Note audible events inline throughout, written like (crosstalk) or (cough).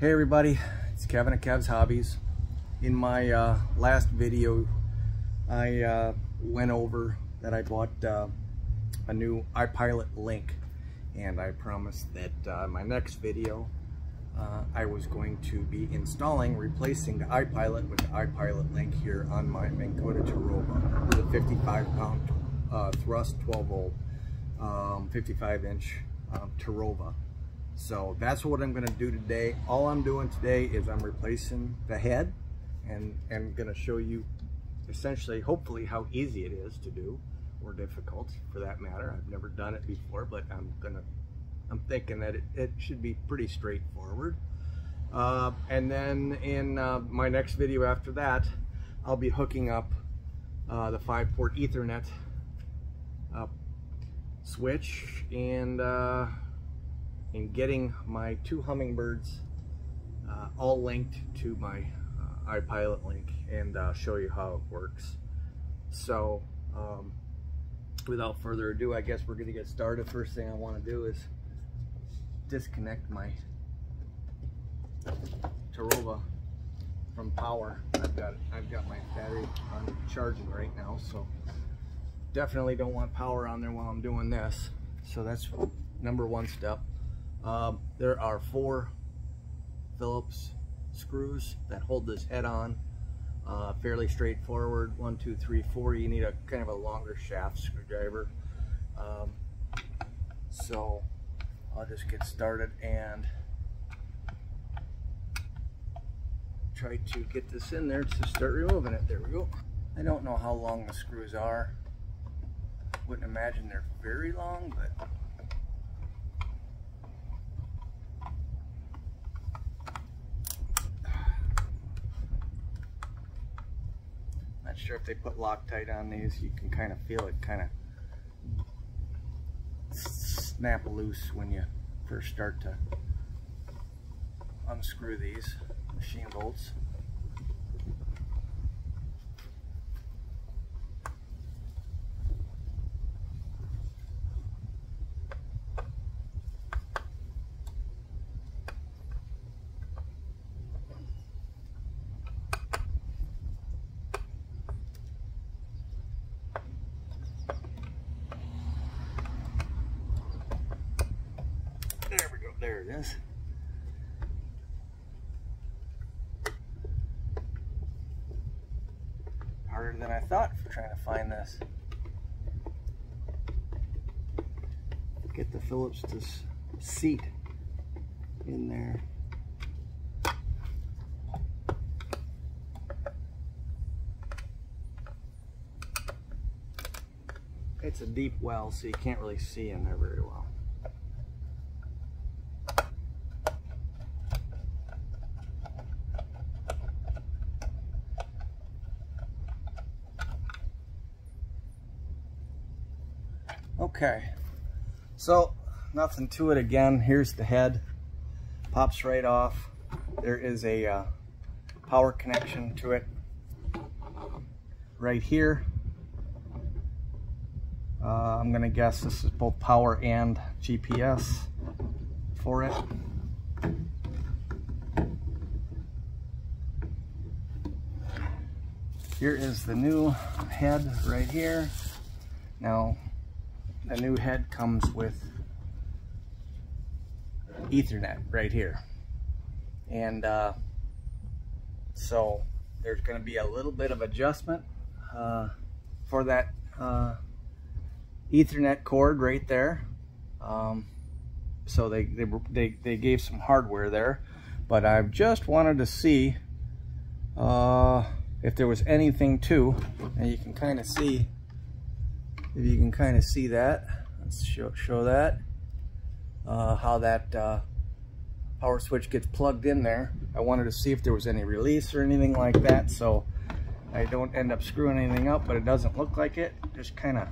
Hey everybody, it's Kevin at Kev's Hobbies. In my uh, last video, I uh, went over that I bought uh, a new iPilot Link and I promised that uh, my next video uh, I was going to be installing, replacing the iPilot with the iPilot Link here on my Minn Kota Terrova with a 55 pound uh, thrust 12 volt um, 55 inch um. So that's what I'm gonna do today. All I'm doing today is I'm replacing the head and I'm gonna show you essentially, hopefully how easy it is to do or difficult for that matter. I've never done it before, but I'm gonna, I'm thinking that it, it should be pretty straightforward. Uh, and then in uh, my next video after that, I'll be hooking up uh, the five port ethernet uh, switch and uh, in getting my two Humminbirds uh, all linked to my uh, iPilot link and uh, show you how it works. So um, without further ado, I guess we're gonna get started. First thing I wanna do is disconnect my Terrova from power. I've got I've got my battery on charging right now, so definitely don't want power on there while I'm doing this. So that's number one step. Um, there are four Phillips screws that hold this head on. Uh, fairly straightforward. One, two, three, four. You need a kind of a longer shaft screwdriver. Um, so I'll just get started and try to get this in there to start removing it. There we go. I don't know how long the screws are. Wouldn't imagine they're very long, but sure if they put Loctite on these. You can kind of feel it kind of snap loose when you first start to unscrew these machine bolts. There we go. There it is. Harder than I thought for trying to find this. Get the Phillips to seat in there. It's a deep well, so you can't really see in there very well. Okay, so nothing to it again. Here's the head, pops right off. There is a uh, power connection to it right here. Uh, I'm gonna guess this is both power and GPS for it. Here is the new head right here. Now, the new head comes with ethernet right here. And uh, so there's going to be a little bit of adjustment uh, for that uh, ethernet cord right there. Um, so they, they, they, they gave some hardware there but I've just wanted to see uh, if there was anything to and you can kind of see if you can kind of see that let's show, show that uh, how that uh, power switch gets plugged in there. I wanted to see if there was any release or anything like that so I don't end up screwing anything up but it doesn't look like it. Just kind of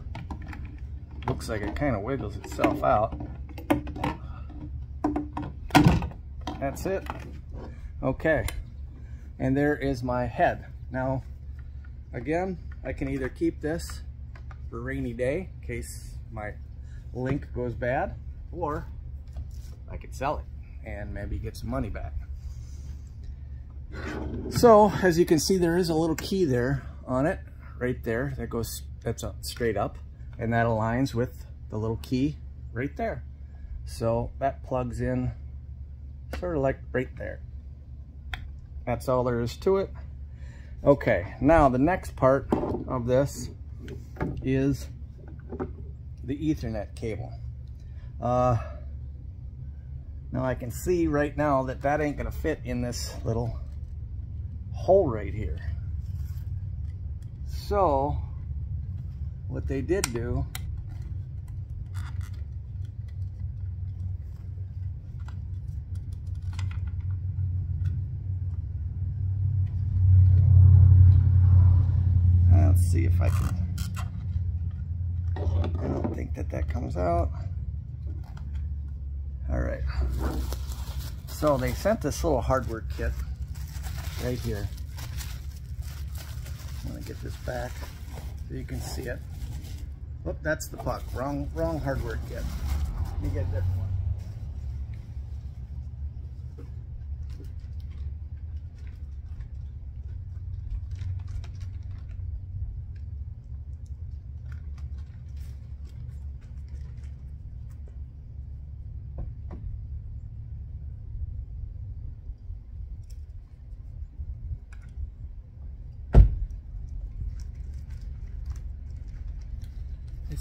looks like it kind of wiggles itself out. That's it. Okay. And there is my head. Now again I can either keep this for rainy day in case my link goes bad or I could sell it and maybe get some money back. So as you can see, there is a little key there on it, right there, that goes, that's up, straight up, and that aligns with the little key right there. So that plugs in sort of like right there. That's all there is to it. Okay, now the next part of this is the ethernet cable. Uh, now I can see right now that that ain't gonna fit in this little hole right here. So what they did do let's see if I can. I don't think that that comes out. All right. So they sent this little hardware kit right here. I'm gonna get this back so you can see it. Whoop, that's the puck wrong wrong hardware kit. Let me get a different one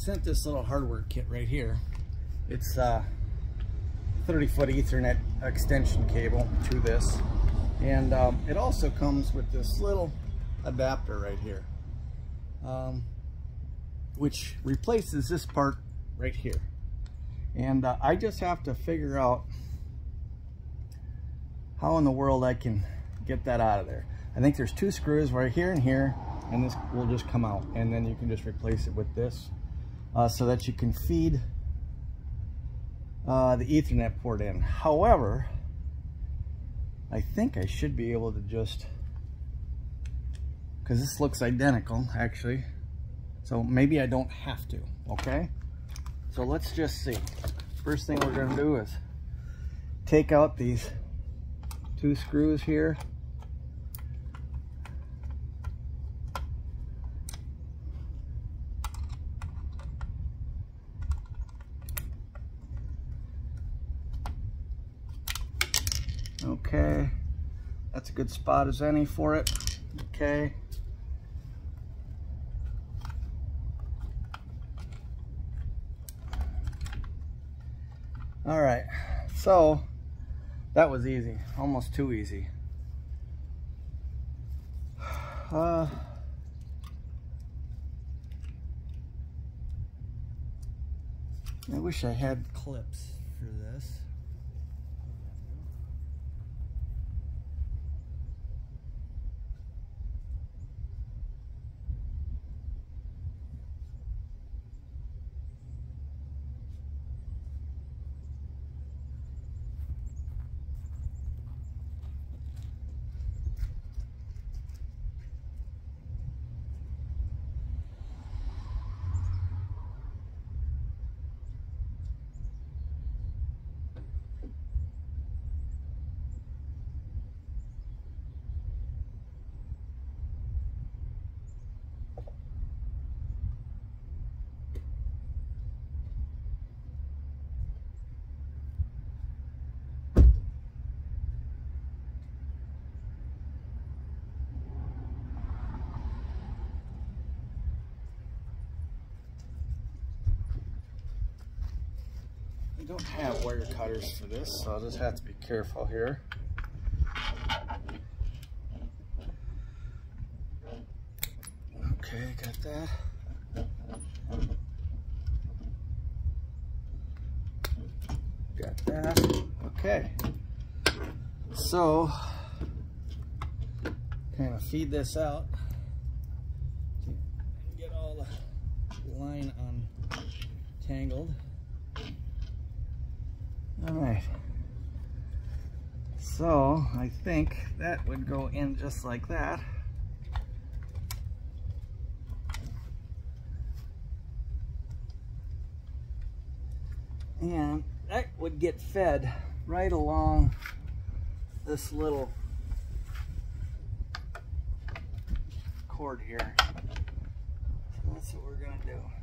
sent this little hardware kit right here. It's a 30 foot ethernet extension cable to this. And um, it also comes with this little adapter right here, um, which replaces this part right here. And uh, I just have to figure out how in the world I can get that out of there. I think there's two screws right here and here, and this will just come out. And then you can just replace it with this uh, so that you can feed uh, the ethernet port in. However, I think I should be able to just, because this looks identical actually, so maybe I don't have to, okay? So let's just see. First thing we're gonna do is take out these two screws here Okay, that's a good spot as any for it. Okay. All right, so that was easy, almost too easy. (sighs) Uh, I wish I had clips for this. Don't have wire cutters for this, so I'll just have to be careful here. Okay, got that. Got that. Okay. So, kind of feed this out. And get all the line untangled. All right. So I think that would go in just like that. And that would get fed right along this little cord here. So that's what we're gonna do.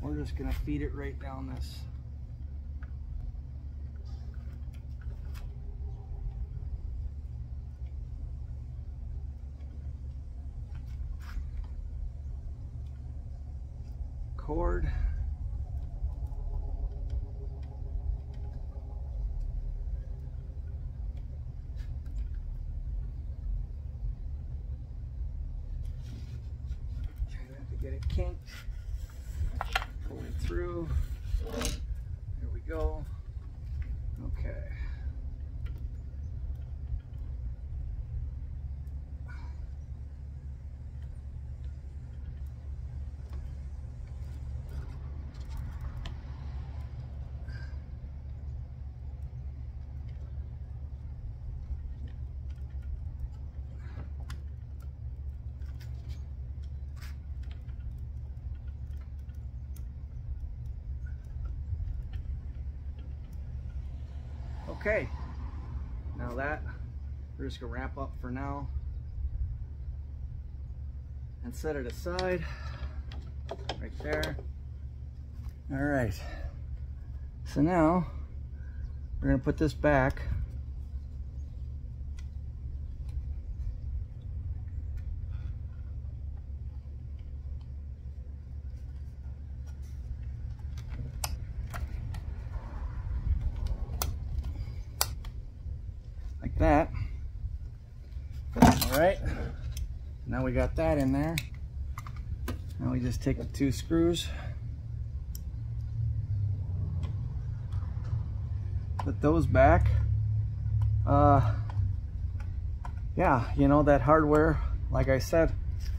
We're just gonna feed it right down this. cord. to get it kinked. Pull it through. There we go. Okay. Okay, now that we're just gonna wrap up for now. And set it aside. Right there. All right, so now we're gonna put this back like that. All right, that in there. Now we just take the two screws, put those back. Uh, yeah, you know, that hardware, like I said,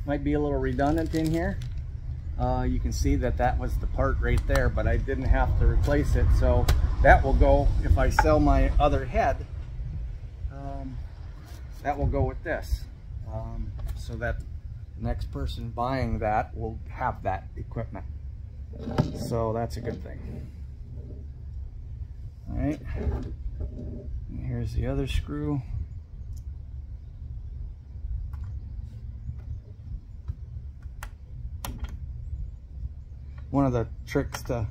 might be a little redundant in here. Uh, you can see that that was the part right there, but I didn't have to replace it. So that will go, if I sell my other head, um, that will go with this. Um, so that next person buying that will have that equipment. So that's a good thing. All right, and here's the other screw. One of the tricks to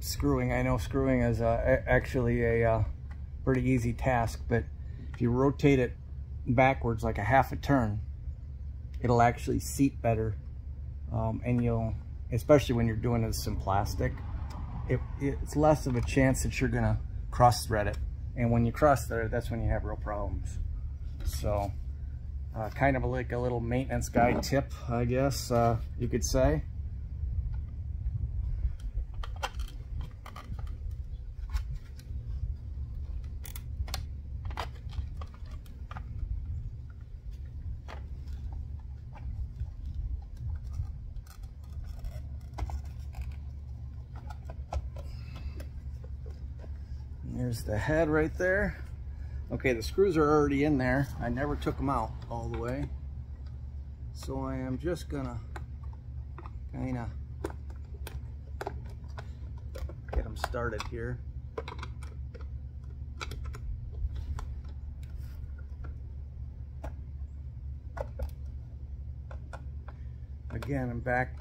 screwing, I know screwing is uh, actually a uh, pretty easy task, but if you rotate it backwards like a half a turn, it'll actually seat better. Um, and you'll, especially when you're doing this in plastic, it, it's less of a chance that you're gonna cross thread it. And when you cross thread it, that's when you have real problems. So, uh, kind of like a little maintenance guide tip, I guess uh, you could say. There's the head right there. Okay, the screws are already in there. I never took them out all the way. So I am just gonna kind of get them started here. Again, I'm back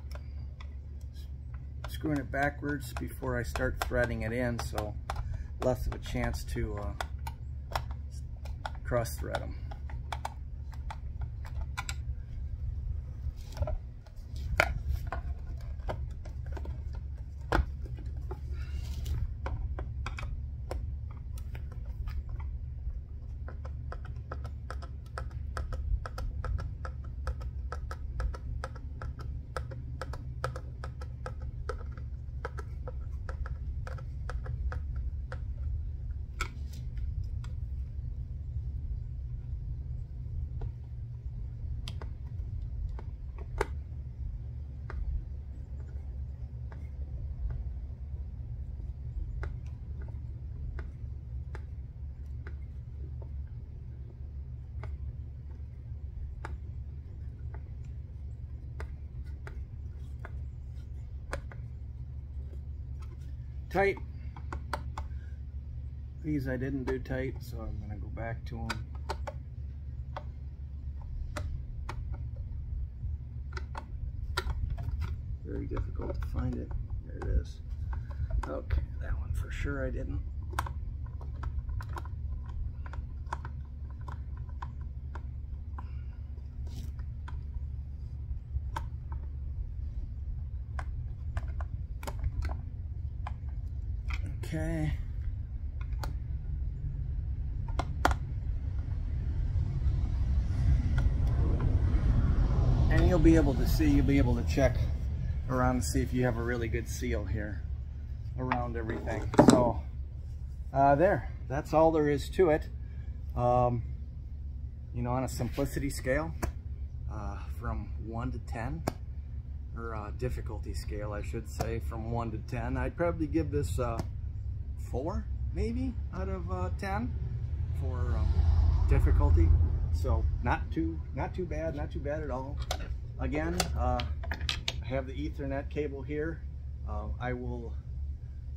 screwing it backwards before I start threading it in so less of a chance to uh, cross thread them. Tight. These I didn't do tight, so I'm gonna go back to them. Very difficult to find it. There it is. Okay, that one for sure I didn't. Okay. And you'll be able to see, you'll be able to check around and see if you have a really good seal here around everything. So uh, there, that's all there is to it. Um, you know, on a simplicity scale uh, from one to 10, or uh, difficulty scale, I should say, from one to 10, I'd probably give this uh, four, maybe, out of uh, 10 for um, difficulty. So not too, not too bad, not too bad at all. Again, uh, I have the ethernet cable here. Uh, I will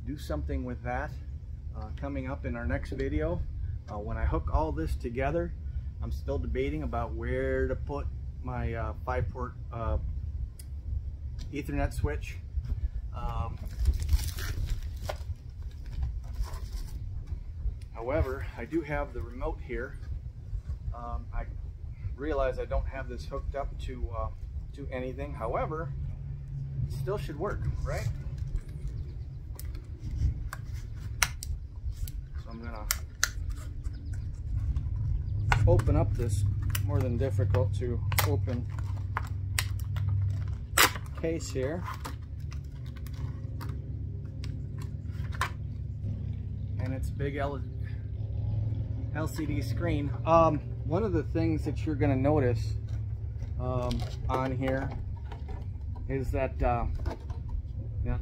do something with that uh, coming up in our next video. Uh, when I hook all this together, I'm still debating about where to put my uh, five port ethernet switch. Um, However, I do have the remote here. Um, I realize I don't have this hooked up to uh, to anything. However, it still should work, right? So I'm gonna open up this more than difficult to open case here. And it's big LED LCD screen. Um, one of the things that you're going to notice um, on here is that uh,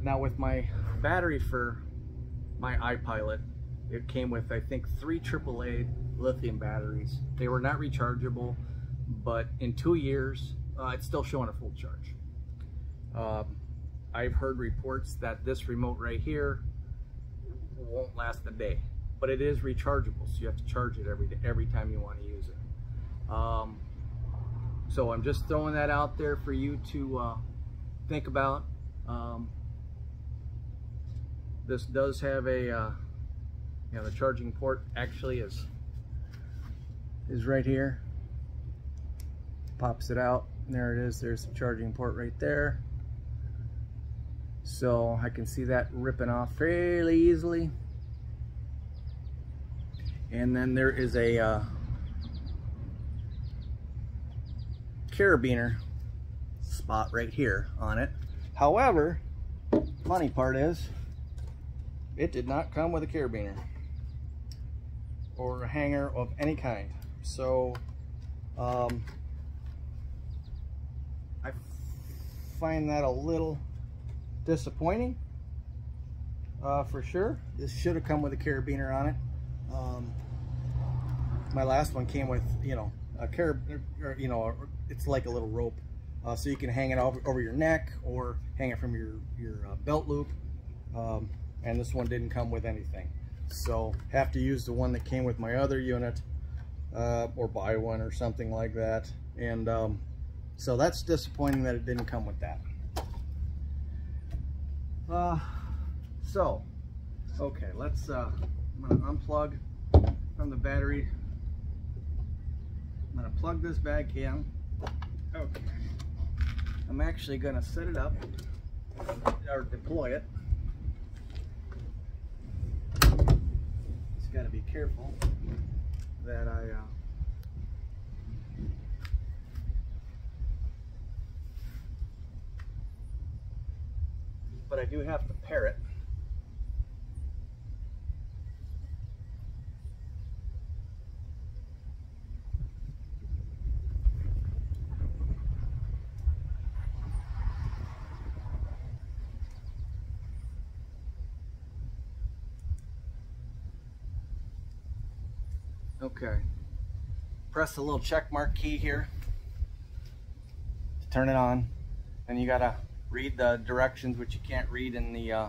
now with my battery for my iPilot, it came with I think three AAA lithium batteries. They were not rechargeable, but in two years, uh, it's still showing a full charge. Um, I've heard reports that this remote right here won't last a day but it is rechargeable, so you have to charge it every every time you want to use it. Um, so I'm just throwing that out there for you to uh, think about. Um, this does have a, uh, you know, the charging port actually is is right here. Pops it out. There it is. There's the charging port right there. So I can see that ripping off fairly easily. And then there is a uh, carabiner spot right here on it. However, funny part is, it did not come with a carabiner or a hanger of any kind. So, um, I find that a little disappointing uh, for sure. This should have come with a carabiner on it. Um, my last one came with, you know, a carab, or, you know, it's like a little rope. Uh, so you can hang it over, your neck or hang it from your, your uh, belt loop. Um, and this one didn't come with anything. So have to use the one that came with my other unit uh, or buy one or something like that. And um, so that's disappointing that it didn't come with that. Uh, so, okay, let's, I'm gonna unplug from the battery I'm gonna plug this back in. Okay. I'm actually gonna set it up or deploy it. Just gotta be careful that I uh, but I do have to pair it. Okay. Press the little check mark key here to turn it on. Then you gotta read the directions, which you can't read in the uh,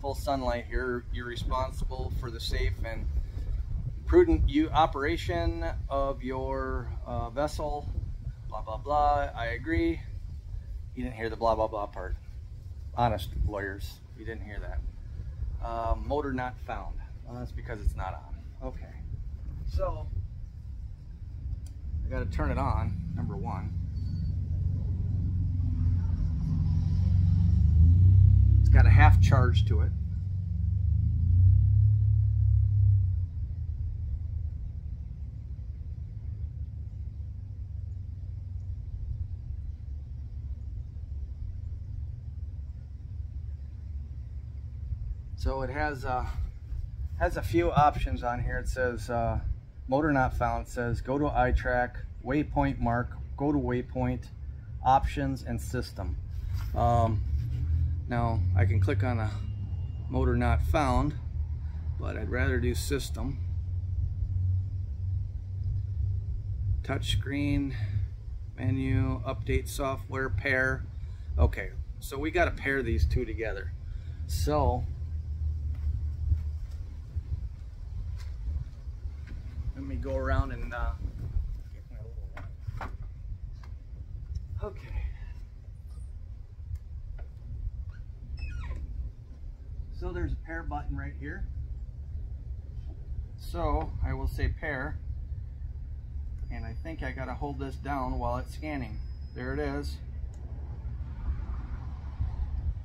full sunlight here. You're responsible for the safe and prudent you operation of your uh, vessel, blah, blah, blah. I agree. You didn't hear the blah, blah, blah part. Honest lawyers, you didn't hear that. Uh, motor not found. Well, that's because it's not on. Okay. So, I got to turn it on, number one. It's got a half charge to it. So it has uh, has a few options on here. It says uh, motor not found. Says go to iTrack, waypoint mark, go to waypoint, options and system. Um, now I can click on a motor not found, but I'd rather do system. Touchscreen, menu, update software, pair. Okay, so we got to pair these two together. So let me go around and uh, get my little Okay. So there's a pair button right here. So I will say pair. And I think I gotta hold this down while it's scanning. There it is.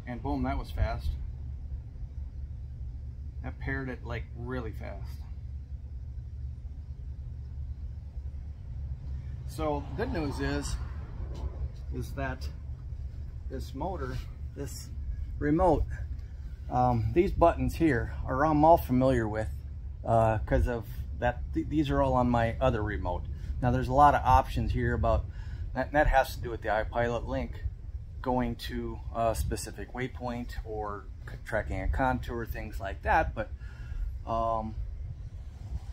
And boom, that was fast. That paired it like really fast. So good news is, is that this motor, this remote, um, these buttons here are I'm all familiar with because uh, of that. Th these are all on my other remote. Now there's a lot of options here about that. That has to do with the iPilot Link going to a specific waypoint or tracking a contour, things like that. But um,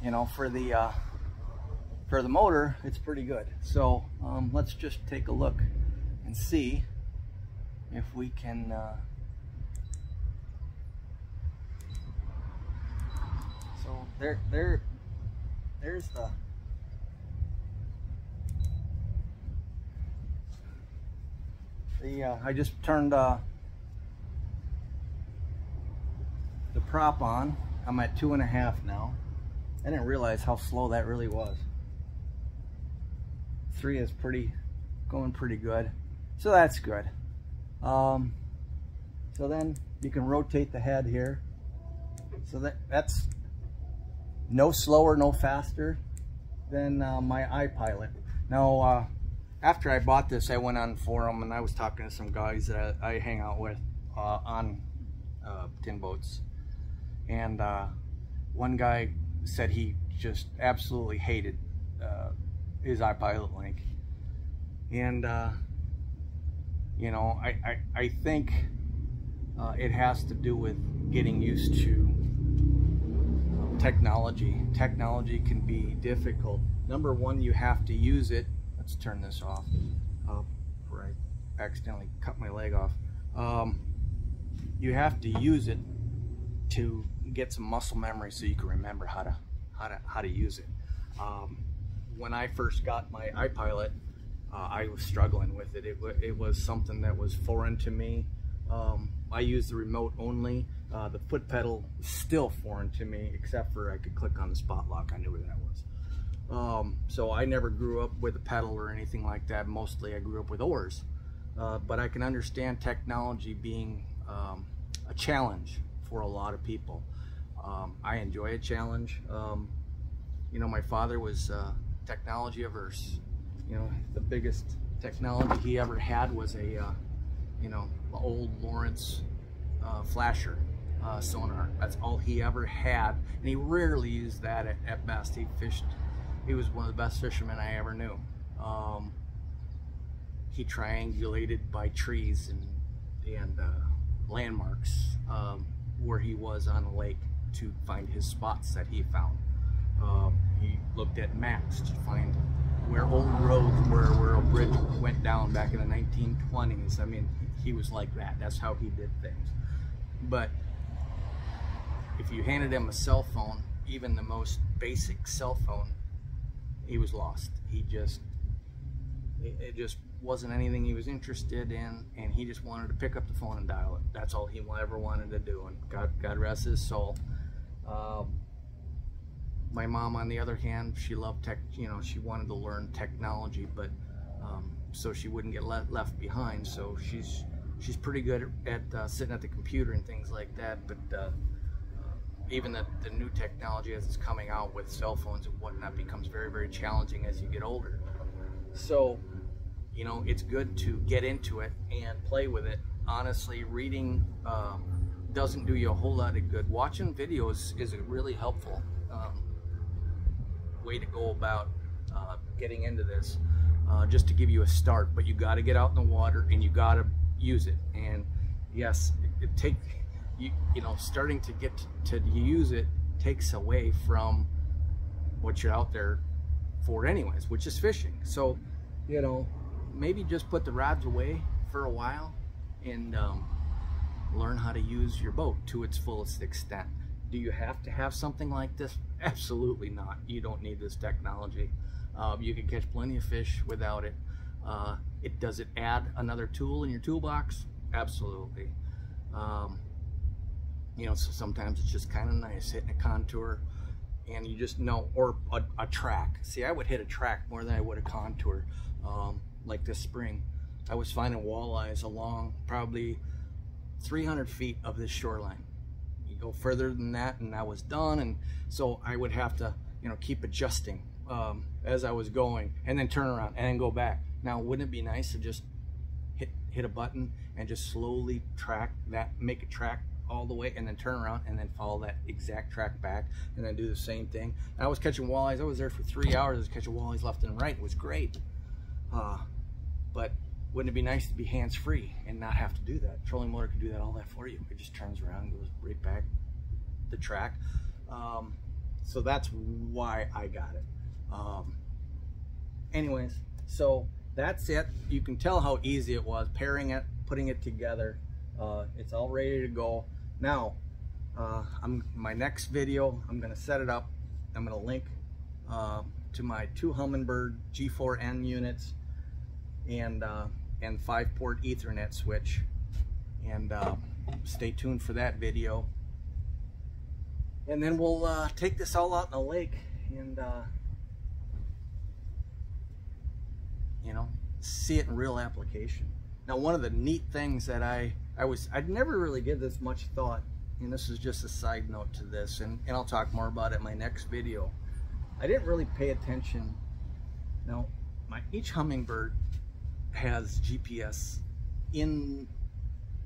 you know, for the uh, for the motor, it's pretty good. So um, let's just take a look and see if we can uh, so there there there's the the uh, I just turned uh, the prop on. I'm at two and a half now. I didn't realize how slow that really was three is pretty, going pretty good. So that's good. Um, so then you can rotate the head here. So that that's no slower, no faster than uh, my iPilot. Now, uh, after I bought this, I went on forum and I was talking to some guys that I, I hang out with uh, on uh, tin boats. And uh, one guy said he just absolutely hated is iPilot Link. And, uh, you know, I, I, I think uh, it has to do with getting used to technology. Technology can be difficult. Number one, you have to use it. Let's turn this off uh, before I accidentally cut my leg off. Um, you have to use it to get some muscle memory so you can remember how to how to how to use it. Um, when I first got my iPilot, uh, I was struggling with it. It, it, was something that was foreign to me. Um, I used the remote only. Uh, the foot pedal was still foreign to me, except for I could click on the spot lock. I knew where that was. Um, so I never grew up with a pedal or anything like that. Mostly I grew up with oars. Uh, but I can understand technology being um, a challenge for a lot of people. Um, I enjoy a challenge. Um, you know, my father was uh, technology averse. You know, the biggest technology he ever had was a, uh, you know, old Lowrance uh, flasher uh, sonar. That's all he ever had, and he rarely used that at, at, best. He fished. He was one of the best fishermen I ever knew. Um, he triangulated by trees and and uh, landmarks um, where he was on the lake to find his spots that he found. Uh, he looked at maps to find where old roads were, where a bridge went down back in the 1920s. I mean, he was like that. That's how he did things. But if you handed him a cell phone even the most basic cell phone, he was lost. He just, it, it just wasn't anything he was interested in, and he just wanted to pick up the phone and dial it. That's all he ever wanted to do, and God, God rest his soul. Um, my mom, on the other hand, she loved tech. You know, she wanted to learn technology, but um, so she wouldn't get le left behind. So she's she's pretty good at uh, sitting at the computer and things like that. But uh, even the, the new technology as it's coming out with cell phones and whatnot becomes very very challenging as you get older. So you know it's good to get into it and play with it. Honestly, reading um, doesn't do you a whole lot of good. Watching videos is really helpful. Way to go about uh, getting into this uh, just to give you a start but you got to get out in the water and you got to use it. And yes it, it take you, you know starting to get to, to use it takes away from what you're out there for anyways which is fishing. So you know maybe just put the rods away for a while and um, learn how to use your boat to its fullest extent. Do you have to have something like this Absolutely not. You don't need this technology. Uh, you can catch plenty of fish without it. Uh, it does it add another tool in your toolbox? Absolutely. Um, you know, so sometimes it's just kind of nice hitting a contour and you just know, or a, a, track. See, I would hit a track more than I would a contour. Um, like this spring, I was finding walleyes along probably 300 feet of this shoreline go further than that and I was done and so I would have to you know keep adjusting um, as I was going and then turn around and then go back. Now wouldn't it be nice to just hit hit a button and just slowly track that make a track all the way and then turn around and then follow that exact track back and then do the same thing? I was catching walleyes. I was there for three hours. I was catching walleyes left and right. It was great. Uh, but wouldn't it be nice to be hands-free and not have to do that? Trolling motor can do that all that for you. It just turns around, goes right back the track. Um, so that's why I got it. Um, anyways, so that's it. You can tell how easy it was pairing it, putting it together. Uh, it's all ready to go. Now, uh, I'm my next video. I'm gonna set it up. I'm gonna link uh, to my two Humminbird G4N units and uh, and five port ethernet switch and uh, stay tuned for that video. And then we'll uh, take this all out in the lake and uh, you know see it in real application. Now one of the neat things that I I was I'd never really give this much thought and this is just a side note to this and, and I'll talk more about it in my next video. I didn't really pay attention. Now my each Humminbird has GPS in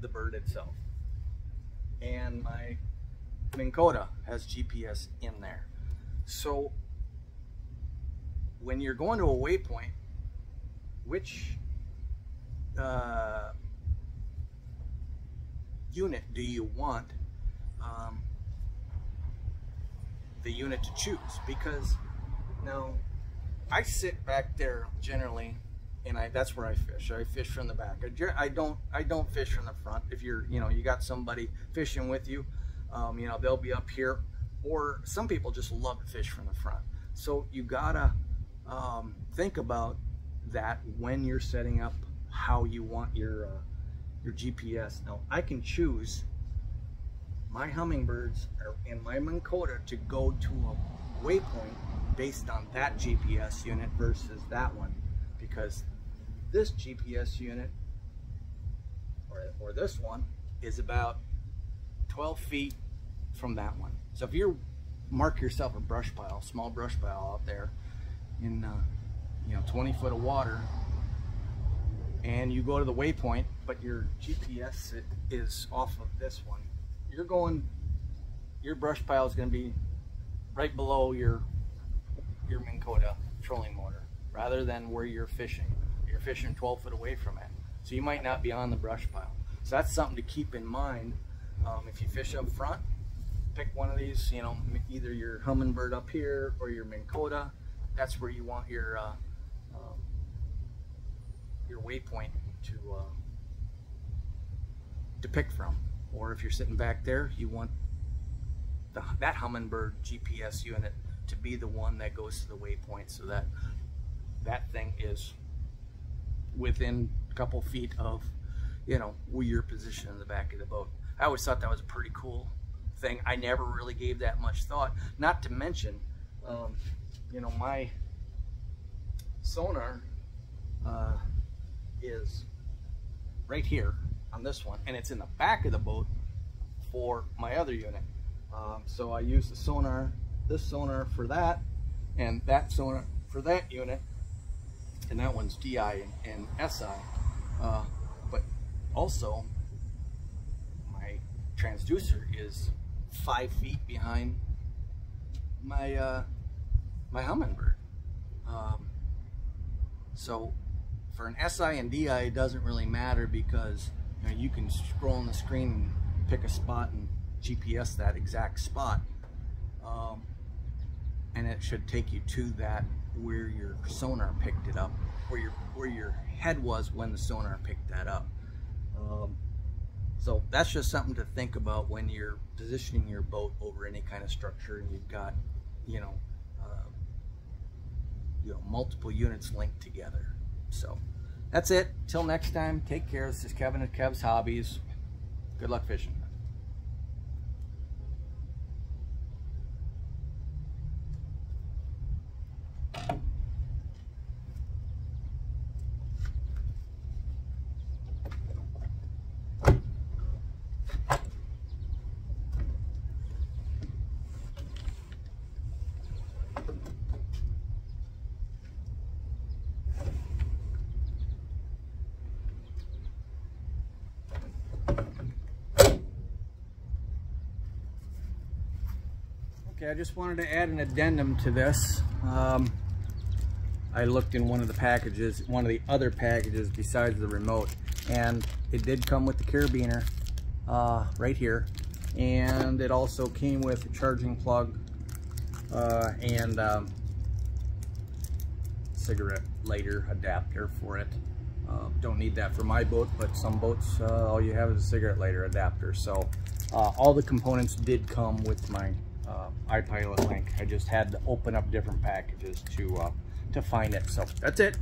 the bird itself. And my Minn Kota has GPS in there. So when you're going to a waypoint, which uh, unit do you want um, the unit to choose? Because now I sit back there generally and I that's where I fish. I fish from the back. I, don't I don't fish from the front. If you're you know you got somebody fishing with you, um, you know they'll be up here. Or some people just love to fish from the front. So you gotta um, think about that when you're setting up how you want your uh, your GPS. Now I can choose my Humminbirds and my Minn Kota to go to a waypoint based on that GPS unit versus that one because this GPS unit, or, or this one, is about 12 feet from that one. So if you mark yourself a brush pile, small brush pile out there in, uh, you know, 20 foot of water, and you go to the waypoint, but your GPS is off of this one, you're going, your brush pile is going to be right below your your Minn Kota trolling motor rather than where you're fishing you're fishing 12 foot away from it. So you might not be on the brush pile. So that's something to keep in mind. Um, if you fish up front, pick one of these, you know, either your Humminbird up here or your Minn Kota. That's where you want your uh, um, your waypoint to uh, to pick from. Or if you're sitting back there, you want the, that Humminbird GPS unit to be the one that goes to the waypoint so that that thing is within a couple feet of, you know, where you're positioned in the back of the boat. I always thought that was a pretty cool thing. I never really gave that much thought. Not to mention, um, you know, my sonar uh, is right here on this one, and it's in the back of the boat for my other unit. Um, so I use the sonar, this sonar for that, and that sonar for that unit, and that one's DI and, and SI. Uh, but also, my transducer is five feet behind my uh, my Humminbird. Um, so for an SI and DI, it doesn't really matter because you, know, you can scroll on the screen and pick a spot and GPS that exact spot. Um, and it should take you to that where your sonar picked it up, where your where your head was when the sonar picked that up. Um, so that's just something to think about when you're positioning your boat over any kind of structure and you've got, you know, uh, you know, multiple units linked together. So that's it. Till next time, take care. This is Kevin at Kev's Hobbies. Good luck fishing. Okay, I just wanted to add an addendum to this. Um, I looked in one of the packages, one of the other packages besides the remote, and it did come with the carabiner uh, right here. And it also came with a charging plug uh, and um, cigarette lighter adapter for it. Uh, don't need that for my boat, but some boats, uh, all you have is a cigarette lighter adapter. So uh, all the components did come with my uh, iPilot link. I just had to open up different packages to uh, to find it. So that's it.